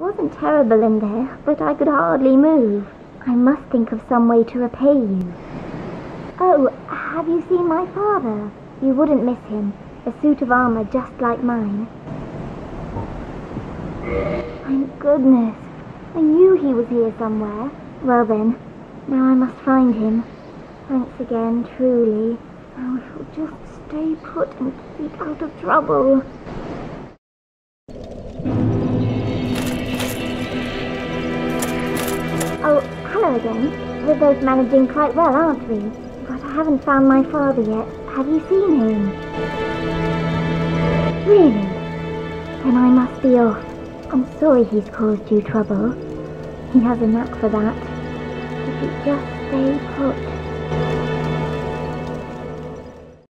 wasn't terrible in there, but I could hardly move. I must think of some way to repay you. Oh, have you seen my father? You wouldn't miss him. A suit of armor just like mine. Thank goodness. I knew he was here somewhere. Well then, now I must find him. Thanks again, truly. If you'll just stay put and keep out of trouble. Oh, hello again. We're both managing quite well, aren't we? But I haven't found my father yet. Have you seen him? Really? Then I must be off. I'm sorry he's caused you trouble. He has a knack for that. If you just stay put.